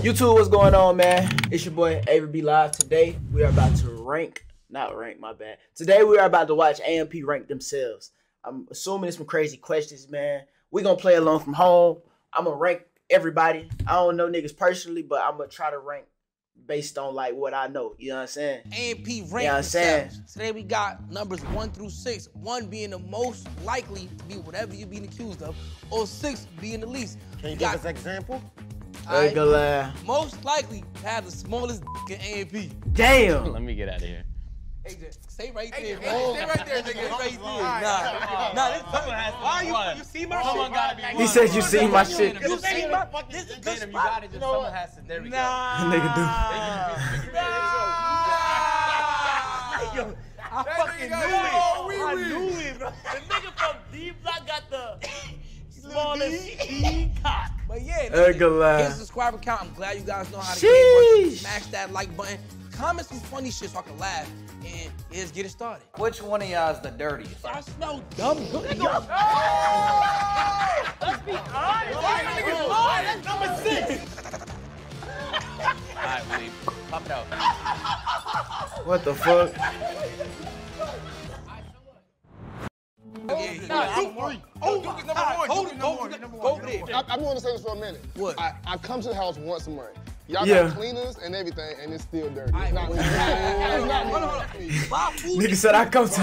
YouTube, what's going on, man? It's your boy Avery B Live. Today we are about to rank, not rank, my bad. Today we are about to watch AMP rank themselves. I'm assuming it's some crazy questions, man. we gonna play along from home. I'm gonna rank everybody. I don't know niggas personally, but I'm gonna try to rank based on like what I know. You know what I'm saying? AMP rank You know what I'm saying? Today we got numbers one through six. One being the most likely to be whatever you're being accused of, or six being the least. Can you got- give us an example? Alright? Regular. Most likely to have the smallest dick in AMP. Damn. Let me get out of here. AJ, stay right there, Hey, bro. stay right there, nigga. Stay right there. Nah, nah, this Someone has to Why you, you see my Someone shit? gotta be He said you seen my shit. You see my This is good Tatum, you got it. Just someone has to. There we go. Nigga do. Yo, I fucking knew it. Oh, I knew it, bro. The nigga from D Block got the smallest D cock. But yeah, listen, Regular. here's the subscriber count. I'm glad you guys know how to Sheesh. game. Smash that like button. Comment some funny shit so I can laugh. And let's get it started. Which one of y'all is the dirtiest? I smell dumb. Let's be honest. Oh, that's number six. Alright, Waleed. Pop it out. What the fuck? Oh, Duke is number one. Hold Duke it, is go, number one. go, Number go one. over there. I, I want to say this for a minute. What? I, I come to the house once a month. Y'all Yeah. got cleaners and everything, and it's still dirty. It's not me. hold It's not me. hold on, hold on. My food Nigga said I come to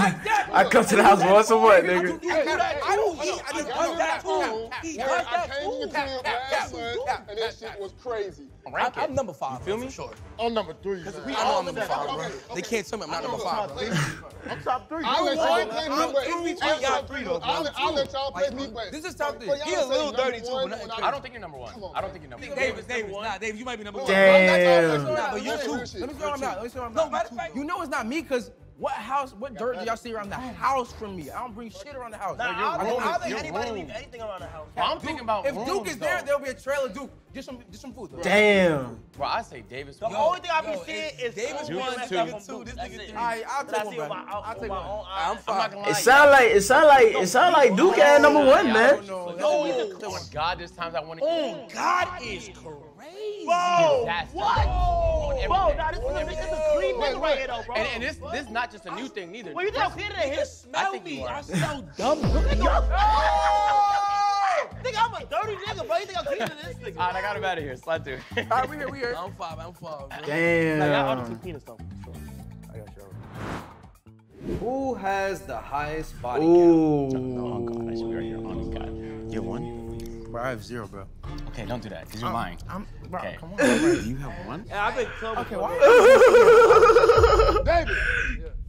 I come to the house once a month, I nigga. do that. I don't eat. I just I eat that got food. He I came to the food. crib last month, and that shit was crazy. I- I'm number five. feel bro, me? Sure. I'm number three. man. I know I'm number five, bro. They can't tell me I'm not number five, bro. I'm top three. I'll let y'all play me, I'm but two between I'll y'all let- three, though. I'll let- y'all play me, but this is top three. He a little dirty, too, one but not when crazy. I don't think you're number one. I don't think you're number one. Davis, Davis, nah, Davis, you might be number one. Damn. But you're two. Let me see what I'm not. Let me see what I'm No, matter of fact, You know it's not me because what house, what dirt do y'all see around the house from me? I don't bring shit around the house. Nah, I I go don't- I to- don't think anybody room. leave anything around the house. I'm thinking about If Duke is there, though. there'll be a trailer. Duke, get some, get some food. Damn. Bro, I say Davis. The Yo, only thing I be yo, seeing is Davis food won, and two, stuff from two, Duke. this nigga it. three. All right, I'll take one see with my, back. out- I'll take one. own back. eyes. I'm I'm fine. not gonna lie. It sound like it sound like it sound like Duke had number one, man. No, No. Oh God, there's times I want to. Oh, God is crazy. Bro, That's what? On Bro, everything. nah, this is a, this is a clean nigga right here, though, bro. And, and this this is not just a new thing neither. Well, you think I'm cleaner than him? Smell think me. you are. I smell dumb. Think I'm a dirty nigga, bro. You think I'm cleaner than this nigga? Alright, I got him out of here. Slide through. All right, we here, we here. I'm five. I'm five, bro. Nah, y'all other two Damn. penis though. Sure. I got you. Who has the highest body count? Oh God, I Ooh. should be right here. Oh God. You have one? Bro, I have zero, bro. Okay, don't do that, because you're lying. I'm, bro, Okay. come on. You have one? Yeah, I've been clubbing. Okay, for why? a minute. David,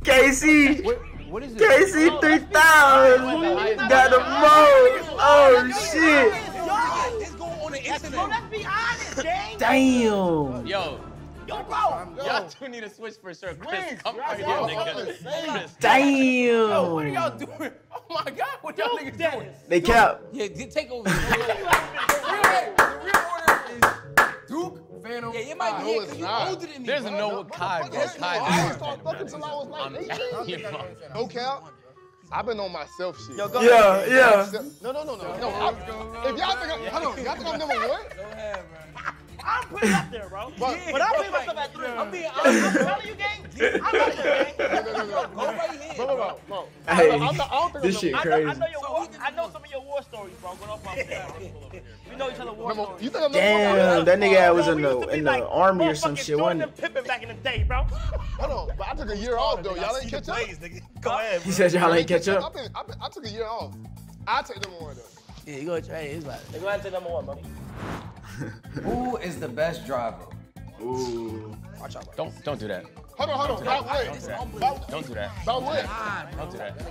KC. What, what is it? KC 3000 got the most. Oh shit. This going on the Bro, internet. let's be honest, gang. Damn. Yo, Yo, bro. y'all two need to switch for sure. Chris, Wins, come bro. right here, Y'all nigga. Chris. Yo, what are y'all doing? Oh my God, what y'all niggas doing? Dennis. They cap. Yeah, take over. The real, the real order is Duke, Fanum. Yeah, you might No, be because you not. older than me. There's bro. no with Kai, bro. Yes, I Kai. didn't fucking till I was like 18. No cap. I've been on myself shit. Yo, go Yeah, ahead. yeah. No, no, no, no. no I, if y'all think I'm, hold on, y'all think I'm number one? I'm pretty up there, bro. But, But I'm putting myself at three. I'm being honest. I'm telling you, gang. I'm up there, gang. no, no, no, no. Go right here. Bro, bro, bro, bro. Hey, I'm not, I don't this shit number, I know, I crazy. know your war, I know some of your war stories, bro. Going off my We know each other war number stories. You think I'm number Damn, one? that nigga had was in the in the like army or some shit, wasn't and Pippen back in the day, bro. Hold on, but I took a year off though. Y'all ain't catch up. Go ahead, he? He said y'all ain't catch up. I, took a year off. I take number one though. Yeah, you go try it. It's like, Go ahead and take number one, buddy. Who is the best driver? Ooh. watch out, bro. Don't don't do that. Hold on, hold on. About what? This is unbelievable. About, Don't do that. about what? God, Don't do that. Yo,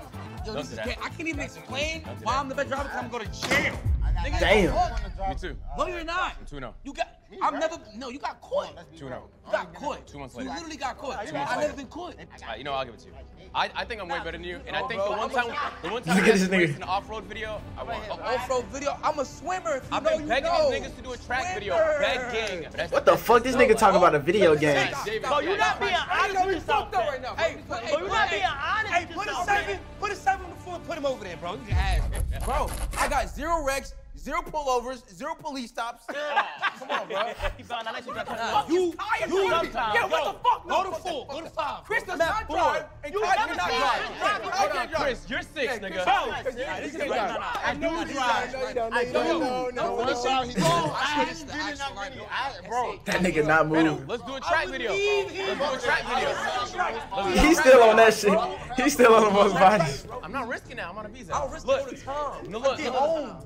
Don't this do is that. great. I can't even explain do why that. I'm the best driver because I'm going to jail. Nigga, Damn. Me too. No, you're not. Two no. Oh. You got. I've never. No, you got caught. Two no. Oh. You got caught. Two months later. You literally got caught. months I've never been caught. Alright, you know, I'll give it to you. I, I think I'm way better than you, and I think the one time, the one time Look we at this had to race nigga. an off-road video, I won. An off-road video. I'm a swimmer. If you I've know, been you begging know. these niggas to do a track video, begging. What the fuck? This nigga talking about a video game. David, Bro, you're not being honest with yourself, up right now. Hey, put, you're not being honest hey, put a seven. Put a seven before. Put him over there, bro. You can ask. Bro, I got zero wrecks, zero pullovers, zero police stops. Come on, bro. He found out that shit got cut Nah, off. you, tired, you bro. sometimes. Yeah, what Yo, the fuck? go No, to four, go to five. Chris does not four. drive, and You Kai never cannot drive. Hold on, can't drive. Chris, you're six, Yeah, nigga. Bro, Chris, this this nigga is drive. right. I know he drives. I do. No, no, one time I I hadn't been in that bro. That nigga not moving. let's do a track video. Let's do a track video. Let's do a He's still on that shit. He's still on the most bodies. I'm not risking that. I'm on a visa. I'll risk it look, all the time. No, look, Get look. home.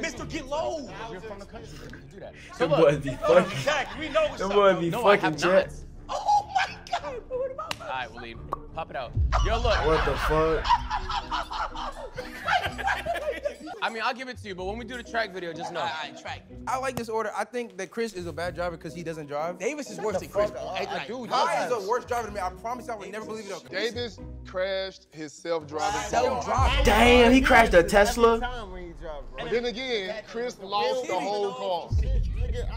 Mister, get low. You're from the country. You can do that. So Them look. boys be fucking. Jack, we know what's Them up. boys be No, I fucking have not. jets. Oh my God. Bro, What about All right, Waleed, pop it out. Yo, look. What the fuck? I mean, I'll give it to you, but when we do the track video, just know. I track. I like this order. I think that Chris is a bad driver because he doesn't drive. Davis is worse than Chris, bro. I, I do. Kai is a worse driver than me. I promise I would never believe it. Davis crashed his self-driving car. Self-driving. Damn, he crashed a Tesla. Time when he drove. But then again, Chris lost the whole car.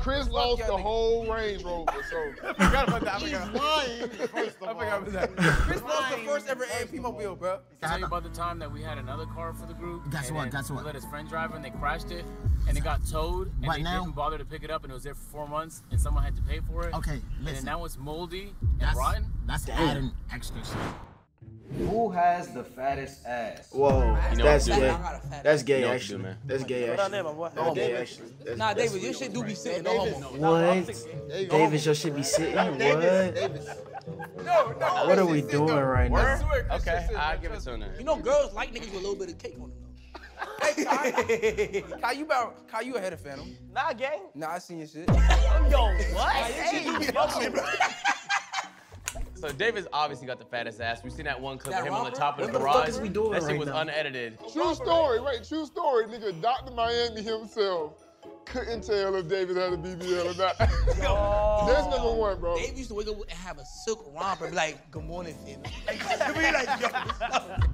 Chris lost the whole Range Rover, so forgot about that. I forgot. lying, first of I forgot about that. Chris lost the first ever AMP mobile, bro. tell you about the time that we had another car for the group. Guess what, then guess what? We let his friend drive and they crashed it and it got towed and What they now? didn't bother to pick it up and it was there for four months and someone had to pay for it. Okay, And now it's moldy and That's, rotten. that's adding extra shit. Who has the fattest ass? Whoa, You know that's gay. do. That's gay, You know actually. do, man. That's gay, What on there, actually. my boy? That's gay, actually. That's- Nah, David, your shit do be sitting. No homo. What? Davis, your shit be sitting? What? What are we doing right now? Okay, I'll give it to him then. You know, girls like niggas with a little bit of cake on them. though. Hey, Kai, Kai, you about Kai, you ahead of Fanum? Nah, gang. Nah, I seen your shit. Yo, what? Hey, So Davis obviously got the fattest ass. We've seen that one clip That of him on the top of the garage. What the fuck garage. is we doing that shit right was now? unedited. true story. right? true story. Nigga, Dr. Miami himself couldn't tell if Davis had a BBL or not. That's number one, bro. Dave used to wake up and have a silk romper, be like, "Good morning, Fanum." Like, be like, yo.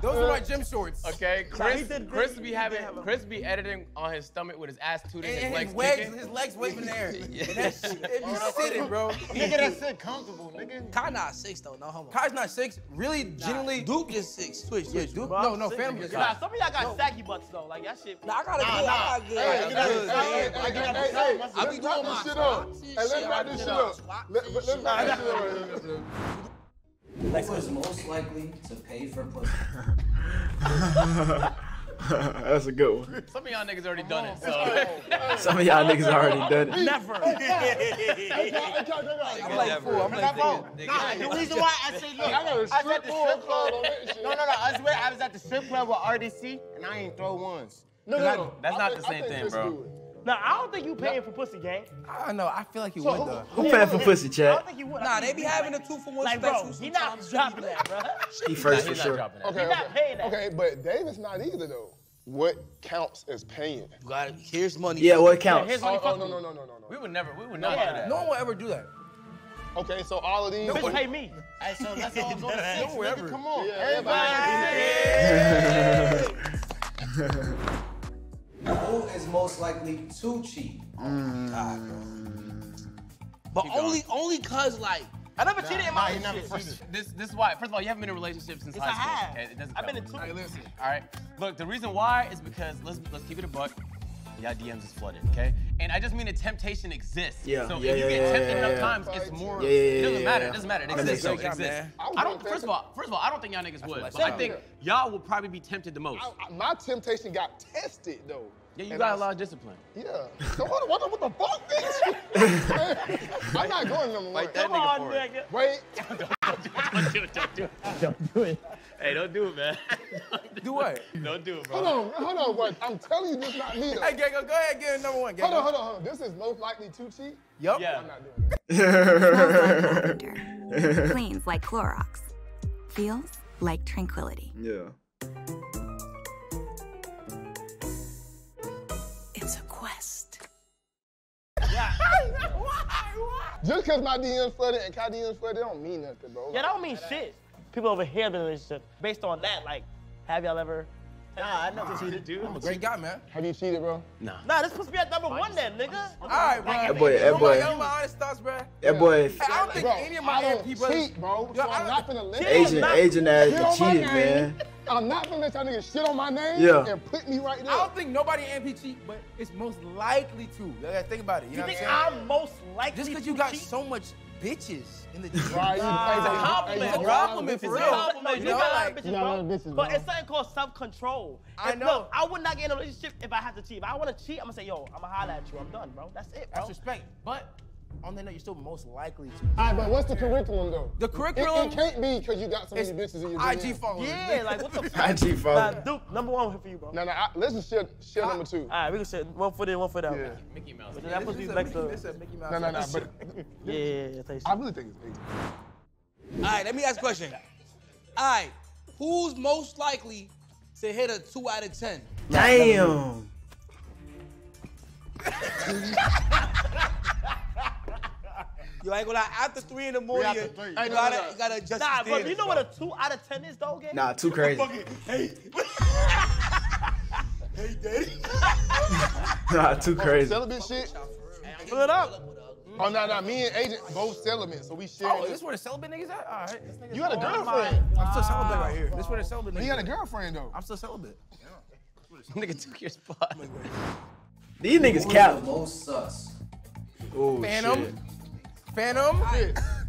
Those are my uh, gym shorts. Okay, Chris, did Chris be having, a- Chris be editing on his stomach with his ass tooted, And, his and legs his legs, kicking. his legs waving in the air. And that shit, it be sitting, bro. Nigga, that's it comfortable, nigga. Kai not six though, no homo. Kai's not six. Really, genuinely. Duke is six. Switch, yeah, Duke. Bro, No, no, sick, Fanum nigga. is Nah, some of y'all got saggy butts though. Like that shit. Nah, I got a good. Nah, I got a good. Hey, I hey, got a hey, good. hey, hey, I hey, got a hey, good. hey, I let's be wrap doing this my shit up. squats and Hey, let's shit. wrap I this do shit my up. squats Let- and Let's shit. wrap this shit up. Who is most likely to pay for pussy? That's a good one. Some of y'all niggas already done it. So Some of y'all niggas already done it. Never. I'm like fool. I'm like Nah, thinking. the reason why I say, look, I got a I was at strip the strip club. on that shit. No, no, no. I swear, I was at the strip club with RDC, and I ain't throw ones. No, no, no. That's not the same thing, bro. Do it. Nah, I don't think you paying for pussy, gang. I know. I feel like he would though. Who paying for pussy, Chad? I don't think you would. I Nah, think they be you having a two for one Like, special. bro, he not sometimes. dropping that, bro. He first for he's not sure. dropping that. Okay, He not okay. paying that. Okay, but Davis not either though. What counts as paying? You got it. Here's money. Yeah, what counts? here's Oh, what oh, he no, no, no, no, no, no. We would never, we would not Yeah. do that. No one will ever do that. Okay, so all of these. Bitch pay me. Hey, so let's all go to six, No, ever. nigga. Come on. Yeah, Everybody. Who is most likely to cheat? Oh God, bro. But only, only cause like I never cheated in my Nah, he never This, this is why. First of all, you haven't been in a relationship since Yes, high I school. have. Okay, it doesn't I've been in two. All right. Look, the reason why is because let's let's keep it a buck. Y'all DMs is flooded, okay? And I just mean the temptation exists. Yeah, So yeah, if you yeah, get yeah, tempted yeah, enough yeah. times, it's more. Yeah, yeah, it doesn't matter. yeah. It doesn't matter. It That exists. makes It exists. I don't. First of all, first of all, I don't think y'all niggas would. But I think y'all will probably be tempted the most. I, I, my temptation got tested though. Yeah, you And got I- a lot of discipline. Yeah. So what, what, what the fuck, bitch? I'm not going number one. Like that Come on, nigga for it. nigga. Wait. Don't do it. Don't do it. Don't do it. Hey, don't do it, man. do what? Don't do it, bro. Hold on, hold on, what? I'm telling you this not me though. Hey, Gaggo, go ahead, get number one. Hold on, hold on, hold on. This is most likely to cheat. Yup. Yeah. I'm not doing it. Smells like lavender. Cleans like Clorox. Feels like tranquility. Yeah. Just because my DM's flooded and Kai DM's flooded, don't mean nothing, bro. Yeah, that don't mean shit. People over here in the relationship, based on that, like, have y'all ever? Nah, I never cheated, dude. I'm a great guy, man. Have you cheated, bro? Nah. Nah, this puts me at number one then, nigga. All right, bro. That boy, that boy, my, from my honest thoughts, bro. that boy, I don't think any of my I don't AMP brothers. cheat, bro. So I I'm don't- not finna let Asian, not- Asian ass on my cheated, man. I'm not gonna let y'all niggas shit on my name Yeah. and put me right there. I don't think nobody in MP cheat, but it's most likely to. You gotta think about it. You, You know think what I'm saying? I'm most likely Just because you got cheat? so much bitches in the Right, you- Nah, it's a compliment. hey, It's a compliment, for a lot of real. bitches, No, bro. you You got a lot of bitches, you got a lot bro. of bitches, But it's something called self-control. I know. Look, I would not get in a relationship if I have to cheat. If I want to cheat, I'm gonna say, yo, I'm gonna holler at you. I'm done, bro. That's it, bro. That's respect. But on that note, you're still most likely to. All right, but what's the curriculum though? The curriculum it can't be because you got so many is bitches in your IG DM. followers. Yeah, like what the fuck? IG Nah, follow. Duke, number one for you, bro. No, no, I, let's just share, share number ah, two. All right, we can say one foot in, one foot out. Yeah. Mickey Mouse. But then that puts you next to. It's Mickey Mouse. No, no, no, but Yeah, yeah, yeah. Tell you I really think it's eight. All right, let me ask a question. All right, who's most likely to hit a two out of ten? Damn. You ain't gonna lie, after three in the morning, you, three. you gotta, no, no. you gotta adjust Nah, your bro, you know what a two out of ten is, though, gang? Nah, too crazy. Hey, hey, daddy. Nah, too crazy. Celibate shit. Pull it up. Oh, no, no, me and Agent both celibate, so we share. Oh, this. this where the celibate niggas at? All right. This You got a girlfriend. mine. I'm still celibate right here. This where the celibate niggas He got a girlfriend though. I'm still celibate. Nigga took your spot. Oh These niggas Who's cap. most sus? Oh, Fanum. shit. Fanum.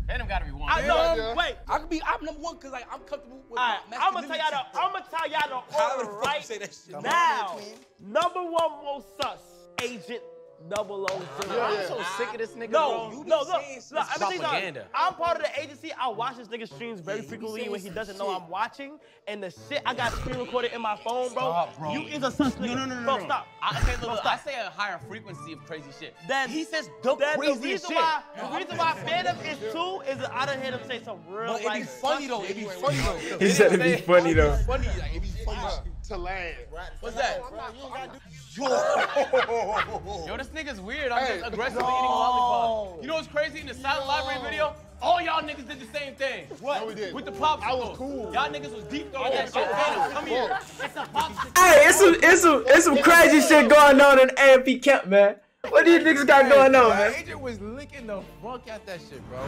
Fanum gotta be one. I know. yeah. Wait. I could be. I'm number one because like I'm comfortable with All right, I'm gonna tell y'all the. I'm gonna tell y'all the order right say that shit? now. Queen. Number one most sus, Agent Double O Zero. Yeah, I'm yeah. so sick of this nigga, No, bro. be no, look, saying look, I'm, propaganda. I'm part of the agency. I watch this nigga streams very Yeah, frequently when he doesn't know. I'm watching. And the shit I got screen recorded in my phone, bro. Stop, bro. You is a sus nigga. No, no, no, no, Bro, no. stop. I, okay, look, Bro, look, stop. I say a higher frequency of crazy shit. Then he says the then the reason shit. why the reason why Fanum is two is that I done heard him say some real But it like be funny though. It be funny though. He said it'd be funny though. Funny, like it be funny. To laugh. What's that? Yo, this nigga's weird. I'm Hey, just aggressively eating a lollipop. You know what's crazy? In the silent library video, all y'all niggas did the same thing. What? No, we didn't. With the popsicle. I was cool. Y'all niggas was deep throwing that shit. Fanum, come here. it's a popsicle. Hey, it's some, it's some, it's some crazy shit going on in AMP camp, man. What these niggas got going on, man? Agent was licking the fuck out that shit, bro.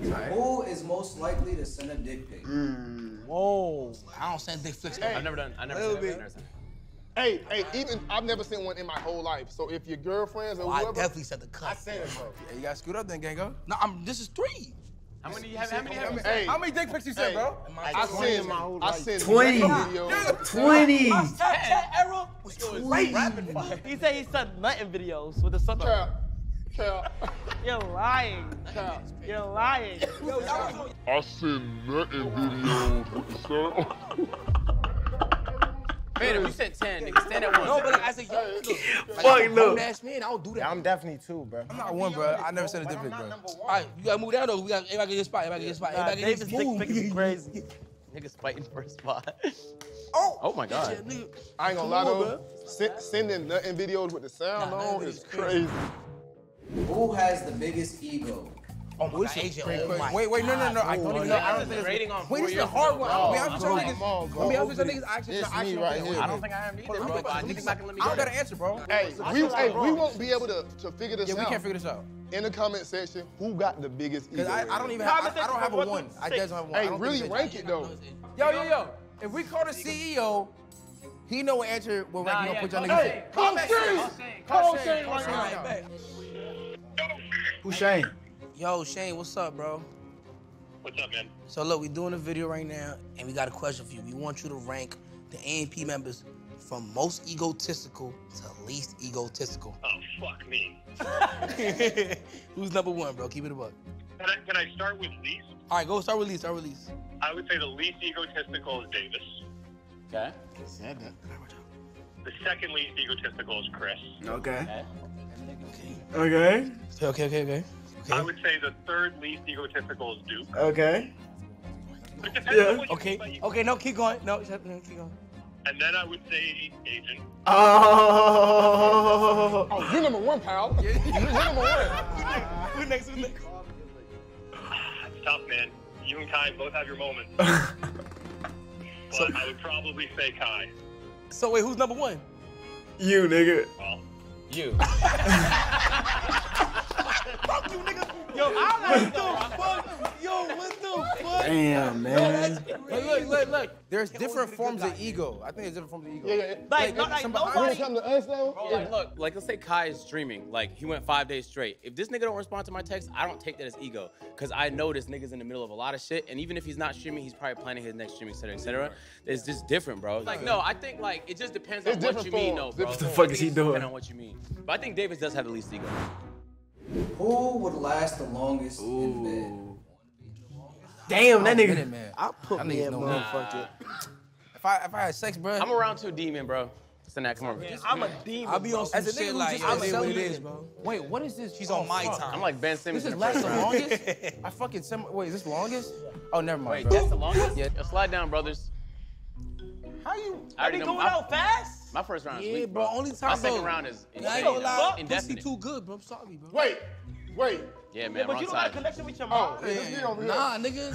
Who is most likely to send a dick pic? Hmm. Whoa. I don't send dick flicks. I've never done. I never Little done. bit. I've never done. Hey, hey, even I've never seen one in my whole life. So if your girlfriends or Oh, I whoever, definitely said the cut. I send it, bro. Yeah, you got screwed up then, Gango. No, I'm. This is three. How many you have? How many have you Hey, How many dick pics you sent, Hey. bro? I send, I send 20. videos. 20. Snapchat era was crazy. He said he sent nothing videos with the sun. Cap, cap, You're lying. cap. You're lying. I send nothing videos with the sun. Fanum, you said 10, nigga. Stand at one. No, but like, as a young nigga, Fuck like, I'm a no. grown ass man, I don't do that. I'm definitely two, bro. I'm not one, bro. I never said a dick pic, bro. All right, you gotta move down though. We got everybody get a spot. Everybody get a spot. Nah, Everybody get David's a dick move. pic is crazy. Niggas fighting for a spot. Oh, Oh my god. shit, nigga. I ain't gonna Come lie on, though. bro. Sending nothing videos with the sound Nah, on nothing is videos crazy. Who has the biggest ego? Oh my god, agent. Oh my Wait, wait, no, no, no. I don't even know. I don't think it's. Rating on Wait, this is the hard one. I mean, I'm come some on, niggas. come on, I bro. mean, I'm some niggas actually. It's actually me right here. I don't think I am either, bro. I'm I about- niggas not gonna let me I don't got an answer, bro. Hey, we, hey, we won't be able to, to figure this out. Yeah, we can't figure this out. In the comment section, who got the biggest ego? Cause I, I don't even have, I, I don't have a one. one I to just don't have one. I Hey, don't really think rank it though. Yo, yo, yo. If we call the CEO, he know what answer what rank Nah, he gonna yeah, put y'all niggas Hey, in. call that Shane. shit. Call Shane. Shane Call right Shane. now. Alright, bet. Who's Shane? Yo, Shane, what's up, bro? What's up, man? So look, we're doing a video right now, and we got a question for you. We want you to rank the AMP members from most egotistical to least egotistical. Oh, fuck me. Who's number one, bro? Keep it a buck. Can I, can I start with least? All right, go start with least. Start with least. I would say the least egotistical is Davis. Okay. The second least egotistical is Chris. Okay. Okay. Okay. Okay, okay, okay. I would say the third least egotistical is Duke. Okay. It depends on what you Okay, mean by ego. okay, no, keep going. No, shut- no, keep going. And then I would say Agent. Oh. Oh, you're number one, pal. You're number one. Who next? Who next? Ah, it's tough, man. You and Kai both have your moments. But I would probably say Kai. So wait, who's number one? you, nigga. Well, You. Fuck you, nigga. Yo, I like the fuck. Yo, what the fuck? Damn, man. Hey, mean? look, look, look. There's different forms of ego. I think there's different forms of ego. Yeah, yeah. Like, no, like somebody- When nobody. it comes to us though, Bro, like, look, like let's say Kai is streaming, like he went five days straight. If this nigga don't respond to my text, I don't take that as ego, cause I know this nigga's in the middle of a lot of shit, and even if he's not streaming, he's probably planning his next stream, et cetera, et cetera. It's just different, bro. Like no, I think like it just depends on what different you mean, though, bro. What the fuck is he it's doing? depending on what you mean. But I think Davis does have the least ego. Who would last the longest in bed? Damn, that oh, Minute nigga. Man. I put That me nigga's in no motherfucker. If I if I had sex, bro, I'm around to a demon, bro. Send that, come on. I'm a demon. I'll be on some As a nigga shit who like, just it got is what it bro. Wait, what is this? She's Oh, on my fuck. time. I'm like Ben Simmons. This is in last the longest. I fucking sem- wait. Is this longest? Oh, never mind. Wait, bro. that's the longest? Yeah. Yo, slide down, brothers. How you? I Are already you know- going I'm- out fast? My first round is Yeah, weak, bro. Only time My second though. round is I ain't gonna lie. Pussy Indefinite. too good, bro. I'm sorry, bro. wait, wait. Yeah, Yeah, man, but you don't got a connection with your Oh, mom. is this me over here? Nah, nigga.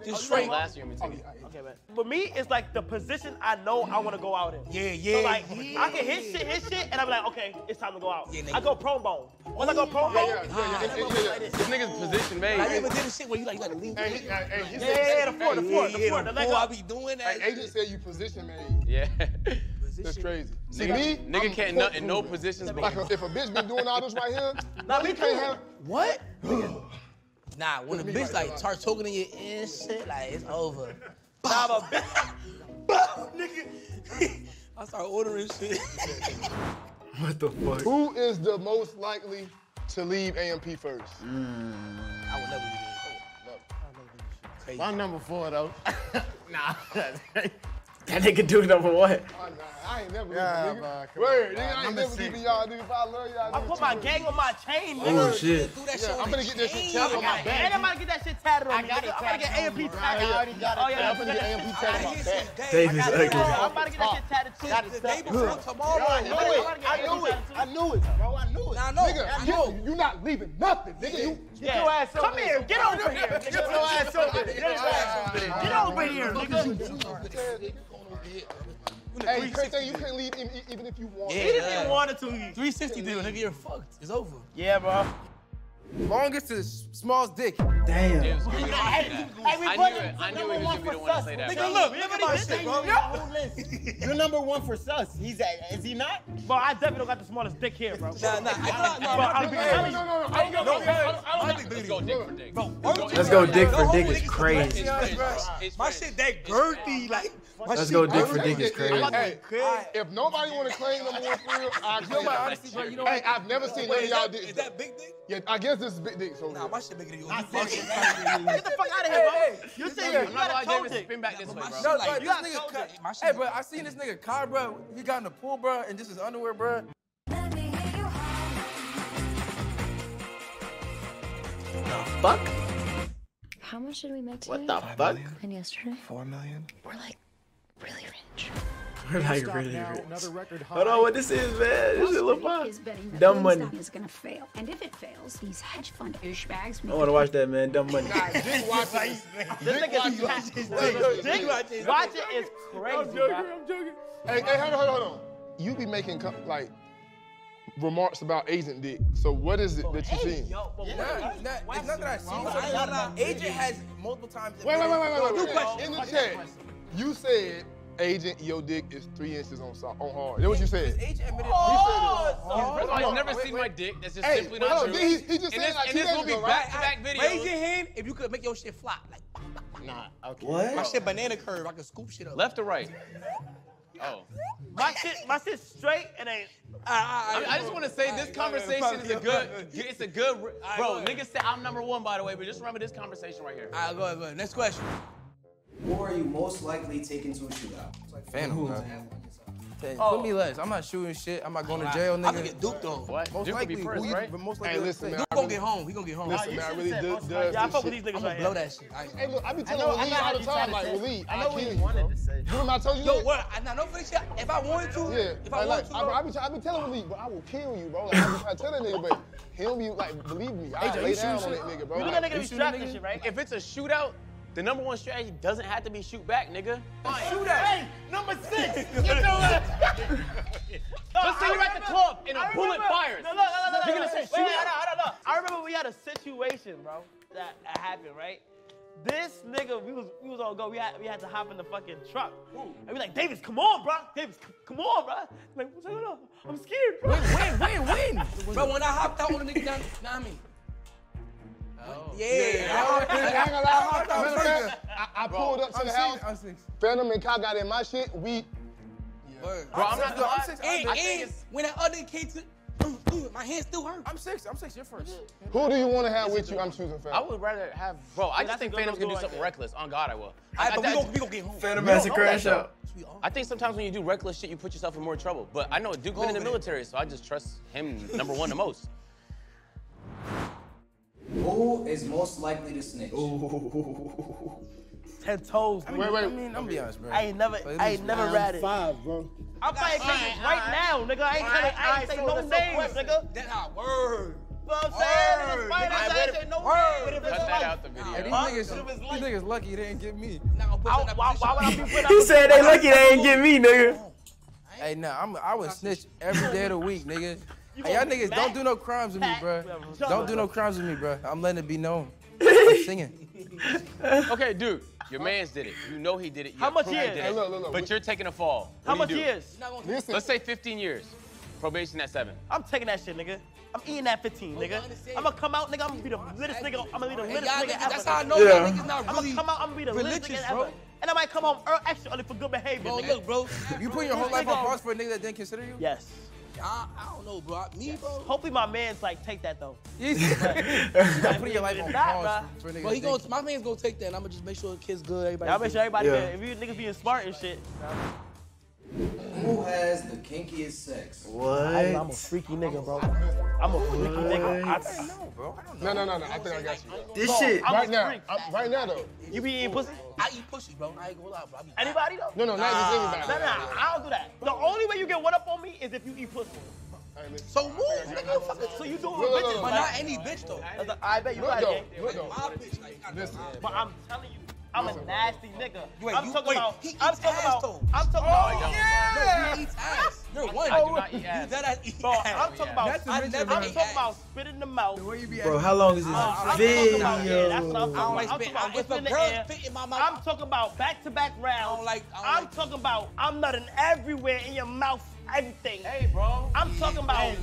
Just oh, straight. Last year, me too. Okay, man. For me, it's like the position I know I want to go out in. Yeah, yeah. So like, yeah. I can hit shit, hit shit, and I'm like, okay, it's time to go out. Yeah, nigga. I go prone bone. Once I go oh, prone bone, Yeah, yeah, yeah, yeah, yeah, yeah. This nigga's position made. I never did a shit where you like, you gotta leave. Hey, he- hey, hey, yeah, yeah, yeah, the four, the hey, four, yeah, the four, yeah, the the leg four, I up. be doing that. Hey, agent said you position made. Yeah. That's crazy. See nigga, me? nigga I'm can't nut in no proven. positions. Like if a bitch been doing all this right here, Nah, you me can't have. What? Nah, when a bitch like start talking in your ear and shit, like it's over. Nah, but bitch, Nigga. I start ordering shit. What the fuck? Who is the most likely to leave AMP first? I would never do this. My number four though. nah. That nigga do number one. Oh, nah, I ain't never Yeah, leaving, nigga. come Word, on, nigga, I ain't never leaving y'all, nigga. If I love y'all, I put my gang on my chain, Oh nigga. shit. Do that shit Yeah, I'm gonna get that shit tatted on my And back. I'm about to get that shit tatted on me. nigga. I'm about to get tattooed AMP on me. tatted. I already got it Oh, yeah, I'm gonna get AMP tatted on my back. Davis ugly. I'm about to get that shit tatted too. Got it The stuck. day before tomorrow. I knew it. I knew it. I knew it. Bro, I knew it. Nah, I know. Nigga, I you, know. you not leaving nothing, nigga. You, Yeah. your ass Come over here, there. get over here. Get your ass over there. Get your ass over there. Get over here, nigga. Hey, Chris, say you can't leave even, even if you want. Yeah. He just didn't want it to. 360 deal, nigga, you're fucked. It's over. Yeah, bro. Longest to smallest dick. Damn. Davis, give me that. Hey, we I knew it it. I knew number it was gonna be the for one to say that. Nigga, look, look at my shit, bro. Your. You're number one for sus. He's at, is he not? Bro, I definitely don't got the smallest dick here, bro. Nah, nah, I thought, Bro, nah, I'll be Hey, telling no, no, no. I don't know. I don't think Let's go dick for dick. Bro, Let's go dick for dick is is crazy. It's French, bro. It's My shit that girthy, like. My Let's go dick for dick is crazy. If nobody want to claim number one for real, I You claim it. Honestly, bro, you know Hey. I've never seen none Wait, of y'all that, dicks. is that big dick? Yeah, I guess this big dicks over Nah, here. my shit bigger than yours. Get the fuck out of here, bro. You think you I'm not got gonna a lie, toe dick. spin back this way, bro. No, like, you got nigga. told Kai- it. My shit Hey, like- bro, I seen this nigga Kai, bro. He got in the pool, bro, and just his underwear, bro. The fuck. How much did we make today? What the fuck? And yesterday? Four million. We're like really rich. We're like really rich. Hold on, what this is, man? This is a little fun. Is betting that Dumb money. GameStop is gonna fail, and if it fails, these hedge fund douchebags. I want to watch that, man. Dumb money. Dick watching. This Dick nigga's watching. cat. Dick watching is crazy, bro. Hey, hey, hold on, hold on, hold on. You be making co- like remarks about agent dick. So what is it that you seen? Yo, but Nah, what? nah, it's not that I seen Nah, something. nah, nah. Agent has multiple times. Wait, wait, wait, wait, wait, New wait, question. wait. In the chat, you said agent, your dick is three inches on so- on hard. That's what you said. Agent admitted. Oh, First of all, Hold he's never Wait, seen wait. my dick. That's just Hey, simply hold not on. true. He- he just and said this, like and this will be back-to-back videos. Raise your hand if you could make your shit flop. Like, Nah, okay. What? my shit banana curve. I can scoop shit up. Left or right? Oh. My shit, my shit straight and ain't. I, I I, just want to say this conversation is a good, it's a good, bro. go. Niggas say I'm number one, by the way, but just remember this conversation right here. All right, go ahead, go ahead. Next question. Who are you most likely taking to a shootout? Fanum, bro. Hey, Oh. Put me less. I'm not shooting shit. I'm not going to jail, I nigga. can get Duke though. What? Most Duke would be likely, first, who you- right? but most Hey, listen, man. Duke I gonna really- get home. He gonna get home. Listen, man, I really do. does Yeah, I this fuck with these niggas I'm right gonna blow that shit. I Hey, look, I be telling know, I Waleed know all the time, like, to I I know what kill you you, wanted to say. You remember I told you Yo, that? what? I now know for this shit. If I wanted to, Yeah, if I wanted to, I, I, be, I be telling Waleed, bro, I will kill you, bro. Like, I be trying to tell that nigga, but he don't be, like, believe me. I lay down on shooting that nigga, bro. You know Like, that nigga be shooting strapped and shit, right? If it's a shootout, the number one strategy doesn't have to be shoot back, nigga. Shoot at. Hey, number six. Get your ass. Let's say you're at the club and a I bullet remember- fires. No, no, no, no, no. You're gonna no, say shoot wait, it? I don't, I don't know. I remember we had a situation, bro, that, that happened, right? This nigga, we was we was on go. We had we had to hop in the fucking truck. And we like, Davis, come on, bro. Davis, come on, bro. Like, what's going on? I'm scared. Bro. Win, win, win, win. Bro, when I hopped out on the nigga down, nah, I mean. Yeah, I ain't gonna lie, I I'm first. six. I, I pulled up to I'm the six, house. I'm six. Fanum and Kyle got in my shit. We Word. Bro, I'm not- I'm six, I'm And, six. and when that other came to, mm, mm, my hand still hurt. I'm six. I'm six. You're first. Who do you want to have with you? I'm choosing Fanum. I would rather have, bro. I just think a good Fanum's gonna do something right reckless. On God, I will. I, right, but I- we gon' we gon' get home. Fanum We has a crash out. I think sometimes when you do reckless shit, you put yourself in more trouble. But I know Duke been in the military, so I just trust him number one the most. Who is most likely to snitch? Ten toes. I mean, nigga. I mean, I'm gonna be honest, bro. I ain't never, I ain't never ratted. Five, bro. I'm fighting niggas right now, nigga. I ain't telling, I ain't say no names, nigga. That hot word. You know what I'm saying? Niggas Word. I ain't say no Word. names. Cut that out the video. These niggas, these niggas lucky they didn't get me. Now I'm Why, why, would I be putting He said they lucky they ain't get me, nigga. Hey, nah, I'm, I would snitch every day of the week, nigga. You Hey, y'all niggas mad? don't do no crimes with me, Pack. bro. Don't do no crimes with me, bro. I'm letting it be known. I'm singing. Okay, dude, your man's did it. You know he did it. You How much proof he years? did Hey, look, look, look. But you're taking a fall. How much do you years? Listen, Let's say 15 years. Probation at seven. I'm taking that shit, nigga. I'm eating that 15, nigga. understand. I'm gonna come out, nigga. I'm gonna be the littest nigga. I'm gonna be the Hey, littest y'all nigga ever. that's how I know Yeah. y'all niggas not I'm gonna come out. I'm gonna be the littest nigga bro. ever. And I might come home extra early for good behavior, Bro, nigga. look, bro. You put your whole life on pause for a nigga that didn't consider you? Yes. I, I don't know, bro. Me, bro. Hopefully my man's like take that though. You not putting your life on Not, pause bruh. for, for a nigga Bro, he that gonna, my man's gonna take that, and I'm gonna just make sure the kid's good. Everybody. Y'all make sure everybody, Yeah. if you niggas being smart and shit. Who has the kinkiest sex? What? I, am a freaky nigga, bro. I'm a freaky nigga. I, No, bro. I don't no, know. no, no, no. I think I got you. This shit. I'm Right now. I- right now though. You be eating pussy? I eat pussy, bro. I ain't gonna lie, bro. I be Anybody though? No, no, not just Nah, anybody. nah, I don't do that. The only way you get one up on me is if you eat pussy. So move, nigga. Fuck it. So you do it Look, with look, bitches, look, But not any bitch though. That's a- I bet you Look right, though, gang. look though. My bitch, like, you gotta Listen. But I'm telling you, I'm a nasty nigga. Wait, I'm you- talking wait, about. he I'm talking ass, about. though. I'm talking I about. Oh, don't. No, he eats ass. You're one. I do not eat You ass. dead ass eat Bro, ass. I'm talking about. That's I, never, I'm talking ass. about spit in the mouth. The way you be Bro, how long is uh, this I'm talking about, yeah, that's what I'm talking I don't about. like I'm spit. talking about If a in girl air. spit in my mouth, I'm talking about back-to-back rounds. I don't like- I don't I'm like- talking about I'm nutting everywhere in your mouth, everything. Hey, bro. I'm talking about.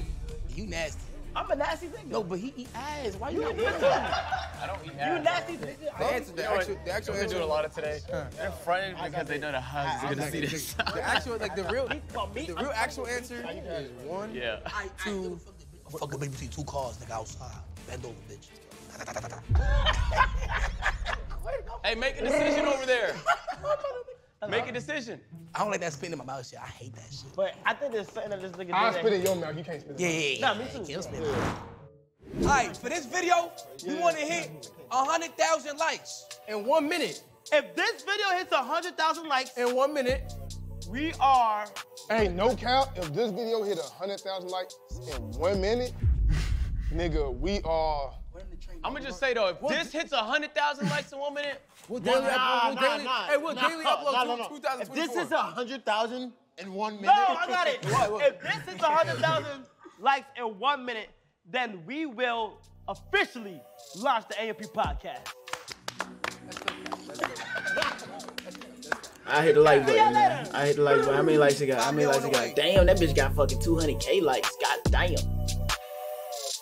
you nasty. I'm a nasty nigga. No, but he eat ass. Why you you not a bitch. I don't eat ass. You nasty nigga. The answer, the actual, the actual They're answer. doing a lot of today. They're fronting because they know the hugs are gonna see this. The actual, like the real, But the real actual answer is one, Yeah. two. Fuck a baby between two cars, nigga, outside. Bend over, bitch. Hey, make a decision over there. Make a decision. I don't like that spit in my mouth shit. I hate that shit. But I think there's something that this nigga I'll did. spit in your mouth. You can't spit in Yeah, mine. yeah, yeah. Nah, me too. Can't spit. All right, for this video, we want to hit 100,000 likes. In one minute, If this video hits 100,000 likes, in one minute, we are. Hey, no count. If this video hit a hundred thousand likes in one minute, nigga, we are. I'm gonna just say though, if this hits 100,000 likes in one minute, we'll daily Nah, upload. We'll nah, daily, nah, hey, we'll nah, daily upload nah, to nah. 2024. If this is a hundred thousand in one minute. No, I got it. If this hits 100,000 likes in one minute, then we will officially launch the AMP podcast. I hit the like button, man. I hit the like button. How many likes it got? How many likes it got? Damn, that bitch got fucking 200k likes. God damn.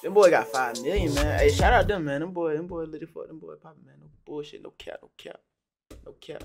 Them boy got five million, man. Hey, shout out them, man. Them boy, them boy lit it for them boy popping, man. No bullshit, no cap, no cap, no cap.